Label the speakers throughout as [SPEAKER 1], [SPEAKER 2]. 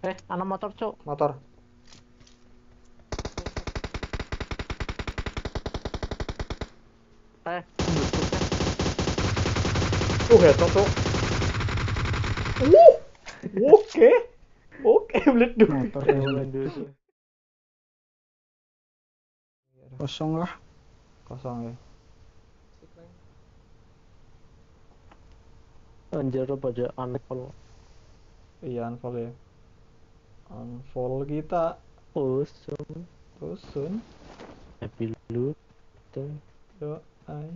[SPEAKER 1] Eh, anak motor, Cuk.
[SPEAKER 2] Motor.
[SPEAKER 1] Eh, busuk ya.
[SPEAKER 2] Uh, headshot tuh. Uh, oke. Oke, meleduk.
[SPEAKER 3] motor
[SPEAKER 1] Eh,
[SPEAKER 3] ya.
[SPEAKER 1] lanjut.
[SPEAKER 3] kosong lah
[SPEAKER 2] Kosong ya.
[SPEAKER 1] Anjir, pada aneh kalau
[SPEAKER 2] Iya, unfollow ya. Unfollow kita.
[SPEAKER 1] usung.
[SPEAKER 2] Rusun.
[SPEAKER 1] Happy lu. Tuh.
[SPEAKER 2] Yo, ay.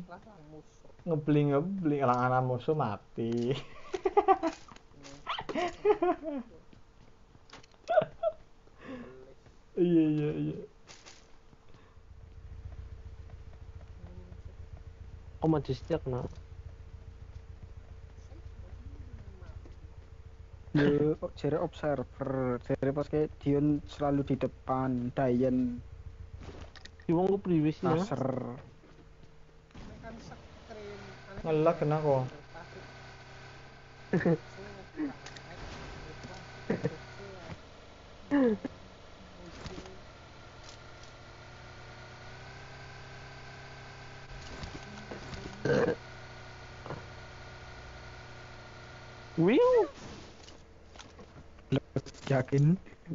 [SPEAKER 2] Ngebling ngebling anak musuh mati. Iya iya iya.
[SPEAKER 1] Oh, maju setiap kena.
[SPEAKER 3] Dia jadi observer jadi pas kayak Dion selalu di depan Dayan
[SPEAKER 1] Iwang gue priwis nih.
[SPEAKER 3] laser
[SPEAKER 2] Ngelak kena kok.
[SPEAKER 1] Wiu.
[SPEAKER 3] Yakin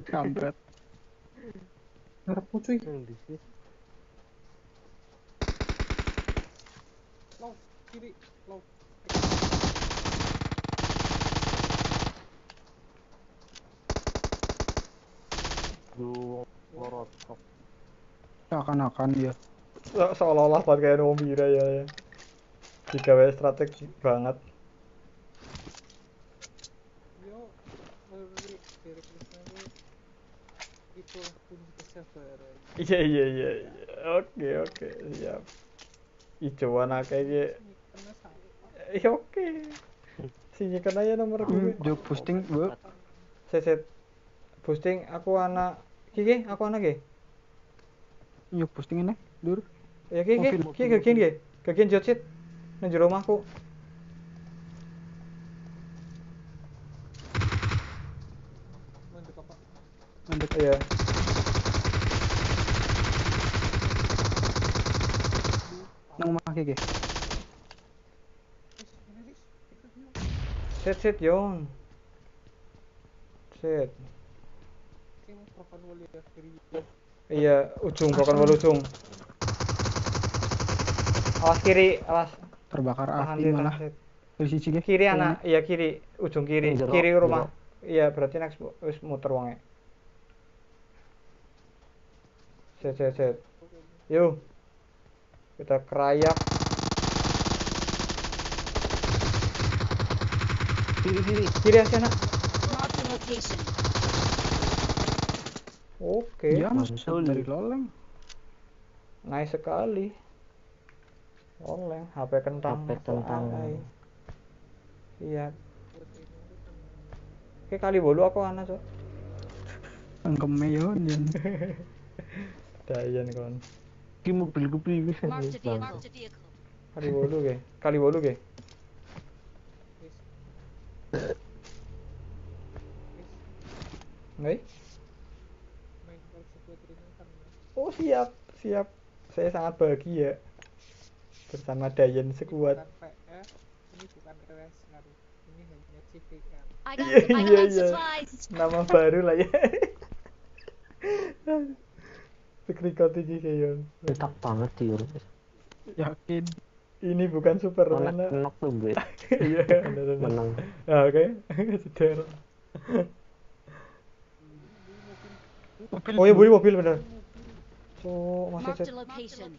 [SPEAKER 3] kampret
[SPEAKER 4] Ngarepmu cuy.
[SPEAKER 1] Di sini.
[SPEAKER 4] Low, kiri, low.
[SPEAKER 1] Gue lorot.
[SPEAKER 3] akan-akan ya
[SPEAKER 2] Se- Seolah-olah buat kayak Nomira ya. ya. Digawe strategi banget.
[SPEAKER 4] Yo, beri dari Krisnani itu kunci kesabaran.
[SPEAKER 2] Iya iya iya. iya. Oke oke siap. Ijoan akeh iki. Eh oke. Sini kena ya nomor gue.
[SPEAKER 3] hmm, posting bu
[SPEAKER 2] Set set. Boosting aku anak Kiki, aku anak ge.
[SPEAKER 3] yuk posting ini dur
[SPEAKER 2] Ya Kiki, Kiki gagian ge. Gagian jotsit. Nang jero omahku.
[SPEAKER 4] Mandek apa?
[SPEAKER 3] Mandek
[SPEAKER 2] Iya.
[SPEAKER 3] nang omah iki.
[SPEAKER 2] Set set yon. Set.
[SPEAKER 4] Ya.
[SPEAKER 2] Iya, ujung bukan wal ujung. Awas kiri, awas.
[SPEAKER 3] terbakar
[SPEAKER 2] tahan, set.
[SPEAKER 3] dari sisi
[SPEAKER 2] Kiri anak, iya kiri, ujung kiri, kiri rumah. Iya, berarti next wis muter wonge. Set set set. Yuk. Kita kerayak.
[SPEAKER 1] Kiri kiri.
[SPEAKER 2] Kiri aja nak.
[SPEAKER 5] Marked a location.
[SPEAKER 2] Oke.
[SPEAKER 3] ya masuk dari loleng
[SPEAKER 2] Nice sekali. Oleng, HP kentang.
[SPEAKER 1] HP kentang.
[SPEAKER 2] Iya. Oke kali bolu aku anak cok.
[SPEAKER 3] Angkeme yo Dion.
[SPEAKER 2] Dayan kon.
[SPEAKER 1] Ki mobil gue priwis.
[SPEAKER 5] Marked a vehicle. Marked a vehicle.
[SPEAKER 2] Kali bolu ke? Kali
[SPEAKER 4] sekuat ini kan
[SPEAKER 2] Oh siap, siap. Saya sangat bahagia bersama Dayan sekuat.
[SPEAKER 4] ini bukan RSR. Ini hanya CVR.
[SPEAKER 5] Got,
[SPEAKER 2] Iya,
[SPEAKER 5] I
[SPEAKER 2] iya,
[SPEAKER 5] got
[SPEAKER 2] iya.
[SPEAKER 5] supplies.
[SPEAKER 2] Nama baru lah ya. Screenshot ini kayak
[SPEAKER 1] Cetak banget sih.
[SPEAKER 3] yakin
[SPEAKER 2] Ini bukan super mana?
[SPEAKER 1] enak tuh gue.
[SPEAKER 2] Iya, benar benar.
[SPEAKER 1] Menang.
[SPEAKER 2] Ah, Oke, sedar. Oh ya beli mobil bener. So masih
[SPEAKER 5] Marked
[SPEAKER 2] set.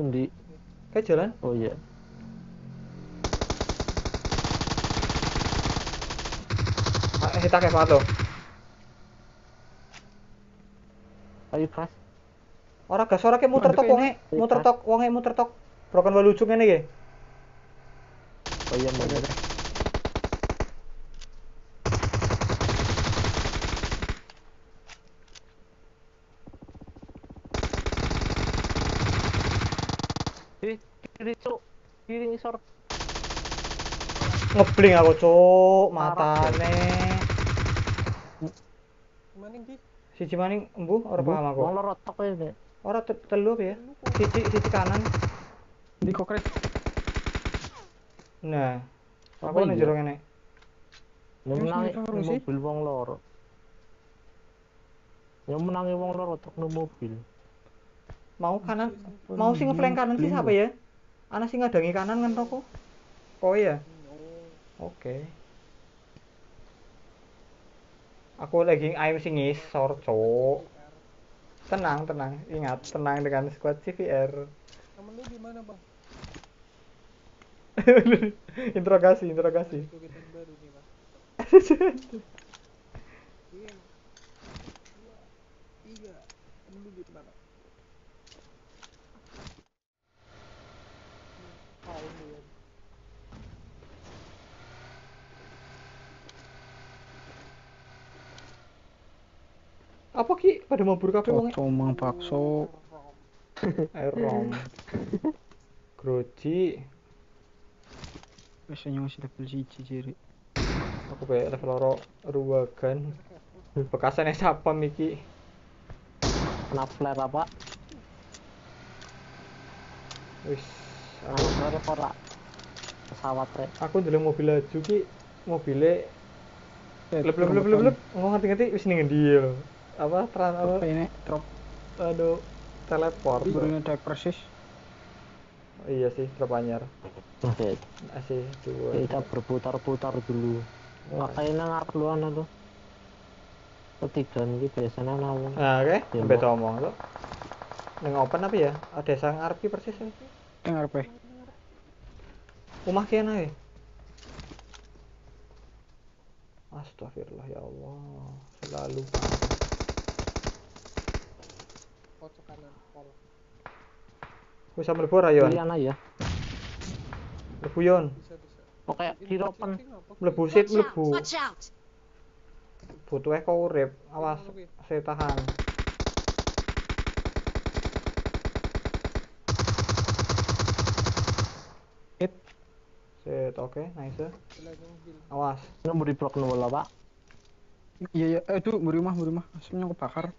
[SPEAKER 1] Mendi.
[SPEAKER 2] Kayak jalan.
[SPEAKER 1] Oh iya.
[SPEAKER 2] Ah, kita kayak banget loh.
[SPEAKER 1] Ayo gas.
[SPEAKER 2] Ora gas ora kayak muter tok wonge, muter tok wonge muter tok. Broken wal ujung ngene iki.
[SPEAKER 1] Oh iya mendi. Kiri kiri cuk. Kiri ngisor.
[SPEAKER 2] Ngebling aku, Cuk. Matane.
[SPEAKER 4] Maning di.
[SPEAKER 2] Siji maning embuh ora paham aku.
[SPEAKER 1] Wong loro tok ae nek.
[SPEAKER 2] Ora te- telu apa ya? Siji siji kanan.
[SPEAKER 3] Di kokres.
[SPEAKER 2] Nah,
[SPEAKER 1] Apa
[SPEAKER 2] aku ning
[SPEAKER 1] iya?
[SPEAKER 2] jero ngene.
[SPEAKER 1] Yang
[SPEAKER 3] Wis
[SPEAKER 1] menangi
[SPEAKER 3] nek loro
[SPEAKER 1] nang
[SPEAKER 3] sih.
[SPEAKER 1] mobil wong loro. Yang menangi wong loro tok nang mobil.
[SPEAKER 2] Mau kanan, mau sing ngeflank kanan sih siapa ya? Ana sing ngadangi kanan kan toko. Kowe ya?
[SPEAKER 4] Oh.
[SPEAKER 2] Oke. Aku lagi aim sing ngisor, cok. Tenang, tenang. Ingat, tenang dengan squad CVR.
[SPEAKER 4] Temen lu di mana, Bang?
[SPEAKER 2] interogasi, interogasi.
[SPEAKER 4] Iya. Tiga. Temen lu di mana? Tahu lu ya.
[SPEAKER 2] Apa ki? Pada mabur kabeh wong.
[SPEAKER 3] Mang bakso.
[SPEAKER 2] Erom. Groji.
[SPEAKER 3] Wis nyong level siji jere.
[SPEAKER 2] Aku be level loro ruwagan. Bekasane siapa miki?
[SPEAKER 1] Kena flare apa?
[SPEAKER 2] Wis.
[SPEAKER 1] Kena flare ora? Pesawat rek.
[SPEAKER 2] Aku ndelok mobil laju ki mobile
[SPEAKER 3] Eh,
[SPEAKER 2] lep lep lep lep lep ngomong ngerti-ngerti wis ning endi ya lho. Apa tran apa
[SPEAKER 3] ini? Drop.
[SPEAKER 2] aduh teleport.
[SPEAKER 3] Burungnya daek persis.
[SPEAKER 2] Oh, iya sih, drop anyar.
[SPEAKER 1] Oke,
[SPEAKER 2] Asih dua.
[SPEAKER 1] kita berputar-putar dulu. Ngapain ngarep lu ana lu? Ketiga ini biasanya nawang.
[SPEAKER 2] Nah, oke,
[SPEAKER 1] Iya,
[SPEAKER 2] sampai omong tuh. Neng open apa ya? Ada sang ngarep ki persis ya.
[SPEAKER 3] Eh ngarepe.
[SPEAKER 2] Omah kene ae. Astagfirullah ya Allah. Selalu Wis sampe mlebu ora Yon?
[SPEAKER 1] Pilihan aja.
[SPEAKER 2] Mlebu Yon.
[SPEAKER 4] Bisa, bisa.
[SPEAKER 1] Oke,
[SPEAKER 4] Ini
[SPEAKER 1] di
[SPEAKER 4] pojok
[SPEAKER 1] open.
[SPEAKER 4] sih ngapa?
[SPEAKER 2] Mlebu sit mlebu. Butuh eh kau urip. Awas, saya tahan.
[SPEAKER 3] Hit.
[SPEAKER 2] Set, oke, nice.
[SPEAKER 4] Belajar mobil.
[SPEAKER 2] Awas.
[SPEAKER 1] Nomor di blok nol lah, Pak.
[SPEAKER 3] Iya iya, eh tuh rumah rumah. Asapnya kebakar.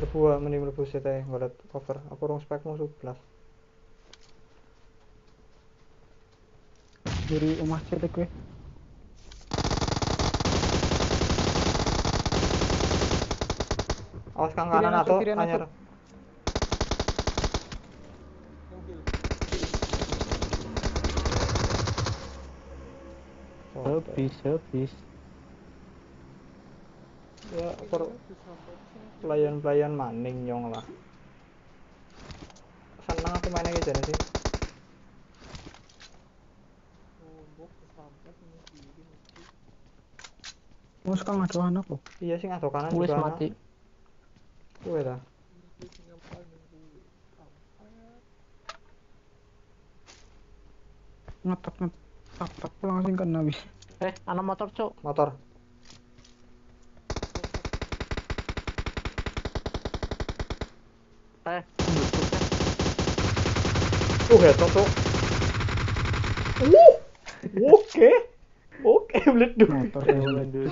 [SPEAKER 2] Mlebu ah, mending mlebu set ae, ngolet cover. Aku rong spekmu 11.
[SPEAKER 3] Beri rumah cetek gue.
[SPEAKER 2] Awas kang kanan atau anyar.
[SPEAKER 1] Habis, habis.
[SPEAKER 2] Ya, per
[SPEAKER 4] sini.
[SPEAKER 2] pelayan-pelayan maning nyong lah. Seneng aku gitu sih.
[SPEAKER 4] Oh, sampai sini kiri mesti.
[SPEAKER 3] Mau sekarang ada anak loh.
[SPEAKER 2] Iya sih ngaco kanan juga.
[SPEAKER 1] mati.
[SPEAKER 2] Kuwe ta.
[SPEAKER 4] Sampai.
[SPEAKER 3] Ngetap ngetap tap langsung kan habis.
[SPEAKER 1] Eh, anak motor, Cuk.
[SPEAKER 2] Motor.
[SPEAKER 1] Eh, busuk ya.
[SPEAKER 2] Uh, headshot tuh. Uh. Oke. Oke.
[SPEAKER 3] Motor yang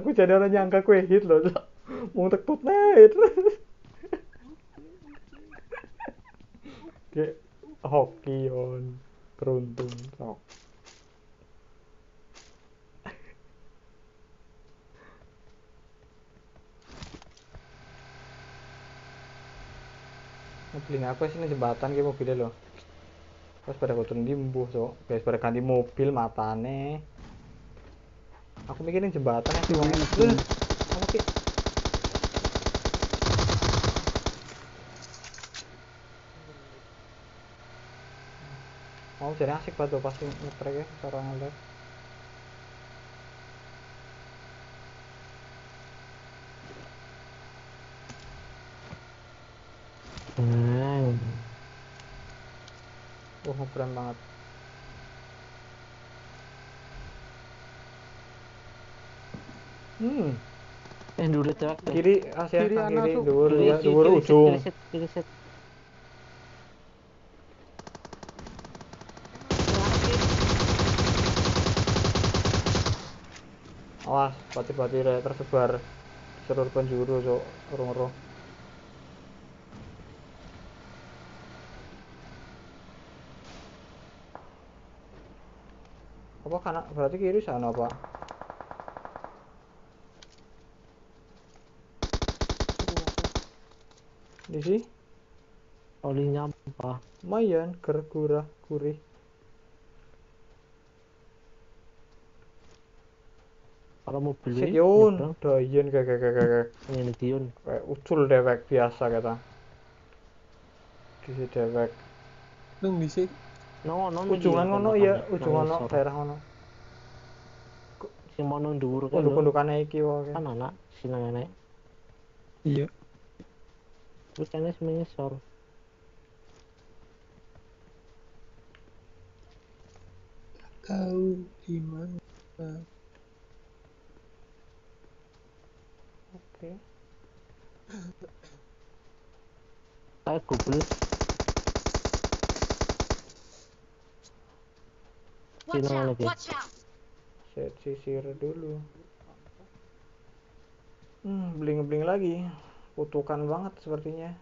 [SPEAKER 2] Aku jadi orang nyangka kue hit loh. Mau tekut net. Kayak hoki on. Beruntung. Sok. Ngebeling aku sini jembatan ke mobilnya loh. Pas pada kutu dimbuh so, guys pada ganti mobil matane. Aku mikirin jembatan ya sih wong. Eh, Apa sih? Mau jadi asik banget pasti ngetrek ya cara ngeliat.
[SPEAKER 1] Hmm.
[SPEAKER 2] Ngebram banget. Hmm,
[SPEAKER 1] Eh, dulu
[SPEAKER 2] kiri Asia
[SPEAKER 3] Kiri
[SPEAKER 2] kiri,
[SPEAKER 3] anak
[SPEAKER 2] kiri
[SPEAKER 1] Kiri,
[SPEAKER 2] ya
[SPEAKER 1] kiri,
[SPEAKER 2] dhuwur
[SPEAKER 1] kiri sit,
[SPEAKER 2] ujung.
[SPEAKER 1] Kiri sit, kiri sit.
[SPEAKER 2] awas pati-pati tersebar seluruh penjuru cok urung-urung apa kanan berarti kiri sana apa di sini?
[SPEAKER 1] Oli nyampah
[SPEAKER 2] lumayan ger gurah gurih.
[SPEAKER 1] Kalau mau beli nyebrang,
[SPEAKER 2] doyen kayak kayak kayak kayak.
[SPEAKER 1] Ini diun.
[SPEAKER 2] Kayak ucul dewek biasa kata. Di sini dewek.
[SPEAKER 4] Nung di sini.
[SPEAKER 1] No no
[SPEAKER 2] Ujungan ngono ya, ujungan ngono daerah ngono.
[SPEAKER 1] si mono dhuwur kan lho.
[SPEAKER 2] Pondok-pondokane iki wae.
[SPEAKER 1] kan anak si nenek
[SPEAKER 3] Iya.
[SPEAKER 1] terus kene menyesor
[SPEAKER 4] Tahu di mana.
[SPEAKER 2] Oke.
[SPEAKER 1] saya google
[SPEAKER 5] Out!
[SPEAKER 1] lagi?
[SPEAKER 2] Set sisir dulu. Hmm, bling-bling lagi. Kutukan banget sepertinya.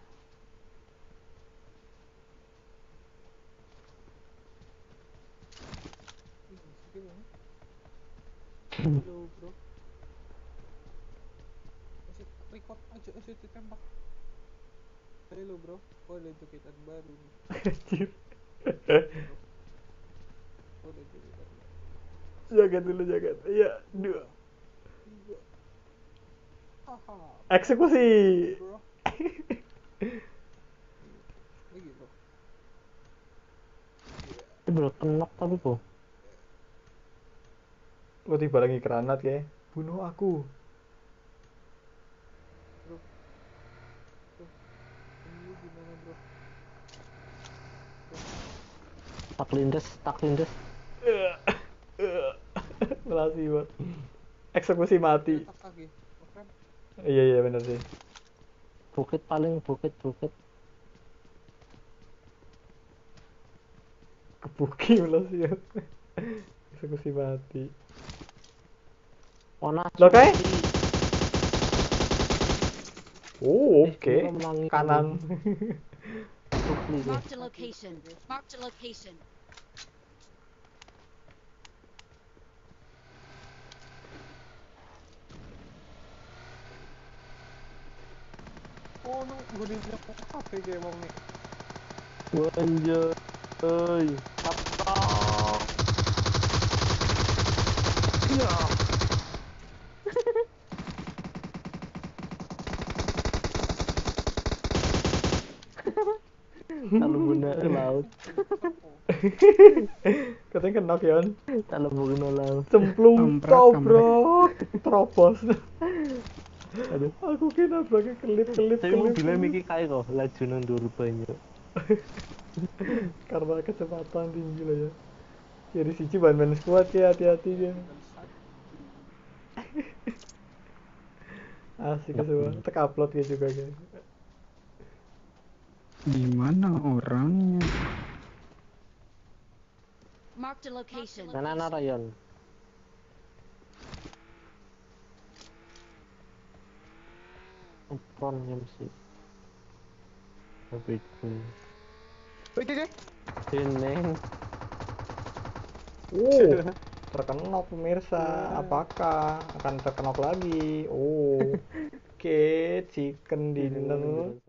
[SPEAKER 4] Halo bro. Masih record aja aja ditembak. Halo bro. Oh ada jogetan baru nih.
[SPEAKER 2] Jagat dulu jagat. Iya, dua. Eksekusi.
[SPEAKER 4] Bro. Bro.
[SPEAKER 1] itu belum kenok tapi kok
[SPEAKER 2] Lo tiba lagi granat ya. Bunuh aku.
[SPEAKER 4] Ini gimana bro?
[SPEAKER 1] tak lindes tak lindes
[SPEAKER 2] Melasi banget. Eksekusi mati.
[SPEAKER 4] Makan.
[SPEAKER 2] Iya iya bener sih.
[SPEAKER 1] bukit paling bukit bukit
[SPEAKER 2] Kebuki melasi ya. Eksekusi mati.
[SPEAKER 1] Ona
[SPEAKER 2] Lo kayak? Oh
[SPEAKER 1] Eh,
[SPEAKER 2] oke.
[SPEAKER 1] menangi
[SPEAKER 2] Kanan.
[SPEAKER 5] Marked a location. Marked a location.
[SPEAKER 4] Oh no, gue di kafe kayak mau nih.
[SPEAKER 1] Wanjay. Kapok. Ya. Kalau ke laut,
[SPEAKER 2] Katanya kenok ya.
[SPEAKER 1] kalau bunda laut.
[SPEAKER 2] Cemplung
[SPEAKER 3] Kampret,
[SPEAKER 2] tobrok. Terobos.
[SPEAKER 1] Aduh.
[SPEAKER 2] Aku kira pakai kelip-kelip
[SPEAKER 1] Tapi
[SPEAKER 2] kelip.
[SPEAKER 1] mobilnya mikir kayak kok laju nundur banyak.
[SPEAKER 2] Karena kecepatan tinggi lah ya. Jadi siji ban main kuat ya hati-hati ya. Asik semua. Tek upload ya juga guys.
[SPEAKER 3] Di mana orangnya?
[SPEAKER 5] Marked a location.
[SPEAKER 1] Mana anak Upron ya mesti. Tapi itu.
[SPEAKER 4] Oke oke.
[SPEAKER 1] Ini
[SPEAKER 2] Oh, terkenok pemirsa. Apakah akan terkenok lagi? Oh. Oke, chicken dinner.